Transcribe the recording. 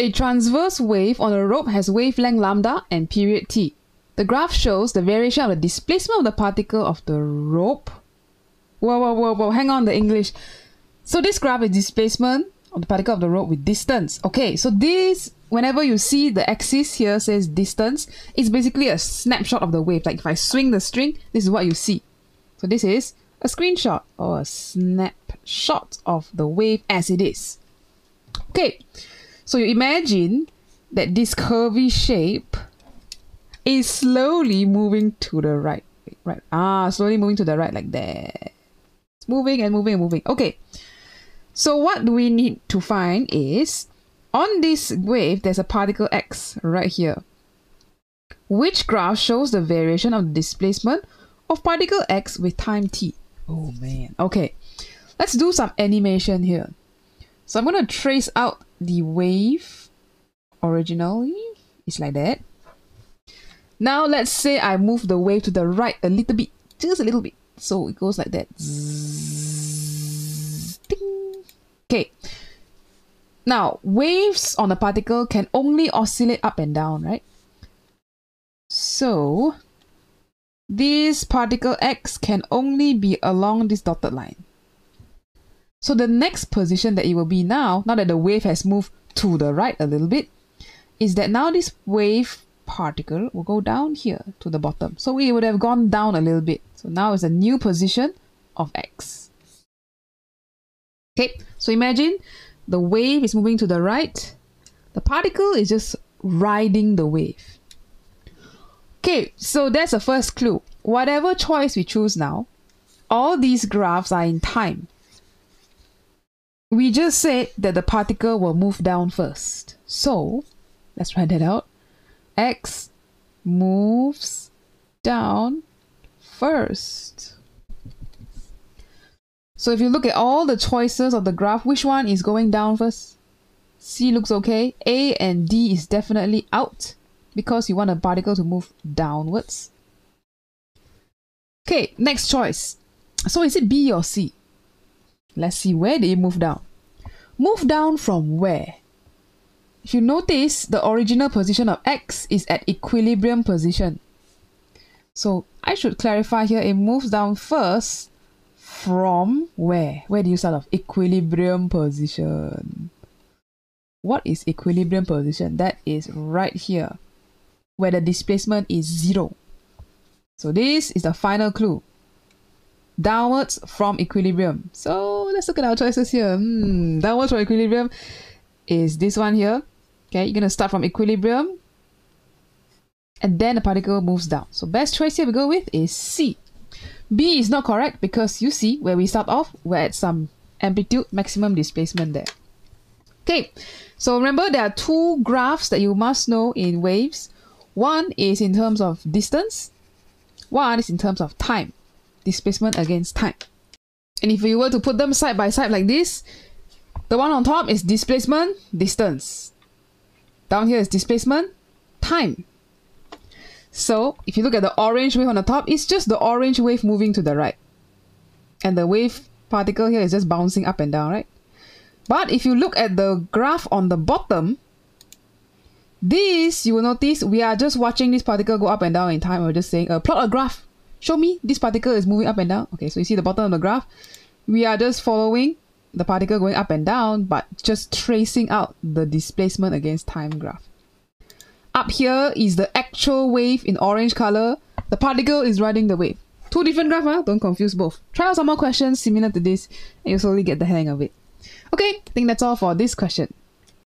A transverse wave on a rope has wavelength lambda and period t. The graph shows the variation of the displacement of the particle of the rope. Whoa, whoa, whoa, whoa, hang on the English. So this graph is displacement of the particle of the rope with distance. Okay, so this, whenever you see the axis here says distance, it's basically a snapshot of the wave. Like if I swing the string, this is what you see. So this is a screenshot or a snapshot of the wave as it is. Okay, so you imagine that this curvy shape is slowly moving to the right. Right. Ah, slowly moving to the right like that. It's moving and moving and moving. Okay. So what we need to find is on this wave, there's a particle x right here. Which graph shows the variation of the displacement of particle x with time t? Oh man. Okay. Let's do some animation here. So I'm going to trace out the wave originally. It's like that. Now let's say I move the wave to the right a little bit. Just a little bit. So it goes like that. Okay. Now, waves on a particle can only oscillate up and down, right? So, this particle x can only be along this dotted line. So the next position that it will be now, now that the wave has moved to the right a little bit, is that now this wave particle will go down here to the bottom. So it would have gone down a little bit. So now it's a new position of x. Okay, so imagine the wave is moving to the right. The particle is just riding the wave. Okay, so that's the first clue. Whatever choice we choose now, all these graphs are in time. We just said that the particle will move down first. So, let's write that out. X moves down first. So if you look at all the choices of the graph, which one is going down first? C looks okay. A and D is definitely out because you want a particle to move downwards. Okay, next choice. So is it B or C? Let's see, where it move down? Move down from where? If you notice, the original position of X is at equilibrium position. So I should clarify here, it moves down first from where? Where do you start off? Equilibrium position. What is equilibrium position? That is right here, where the displacement is zero. So this is the final clue downwards from equilibrium. So let's look at our choices here. Hmm, downwards from equilibrium is this one here. Okay, you're going to start from equilibrium and then the particle moves down. So best choice here we go with is C. B is not correct because you see where we start off, we're at some amplitude maximum displacement there. Okay, so remember there are two graphs that you must know in waves. One is in terms of distance, one is in terms of time displacement against time. And if we were to put them side by side like this, the one on top is displacement, distance. Down here is displacement, time. So if you look at the orange wave on the top, it's just the orange wave moving to the right. And the wave particle here is just bouncing up and down, right? But if you look at the graph on the bottom, this, you will notice we are just watching this particle go up and down in time. We're just saying, uh, plot a graph show me this particle is moving up and down. Okay, so you see the bottom of the graph. We are just following the particle going up and down, but just tracing out the displacement against time graph. Up here is the actual wave in orange color. The particle is riding the wave. Two different graphs, huh? don't confuse both. Try out some more questions similar to this and you'll slowly get the hang of it. Okay, I think that's all for this question.